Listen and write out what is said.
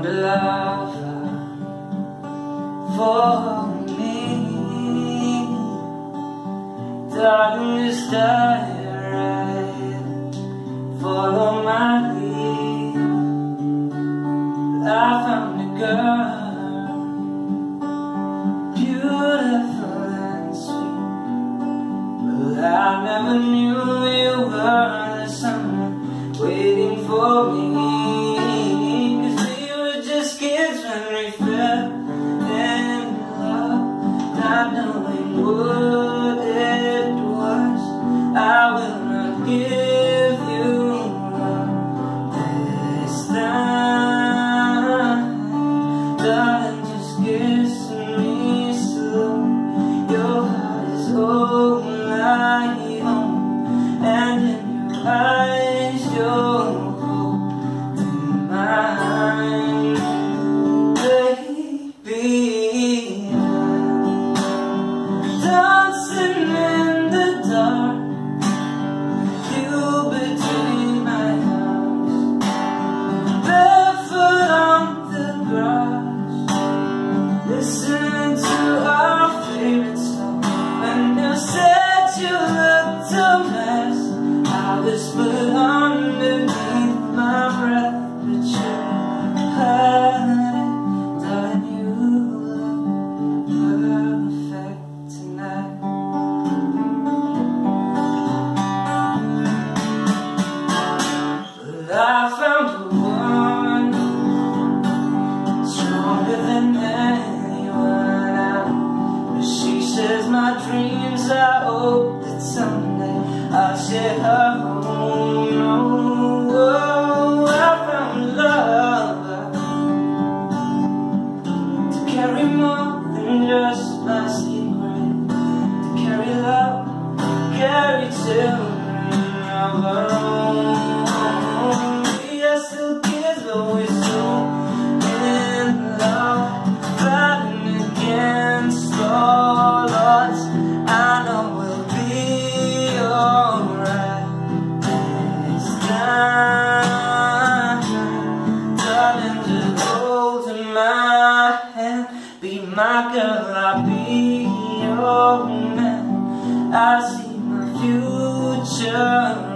found a lover for me. Dive right, follow my lead. I found a girl, beautiful and sweet, but I never knew you were someone waiting for me. knowing would. I found a woman stronger than anyone. But she says my dreams. I hope that someday I'll share her my girl, I'll be your man. I see my future.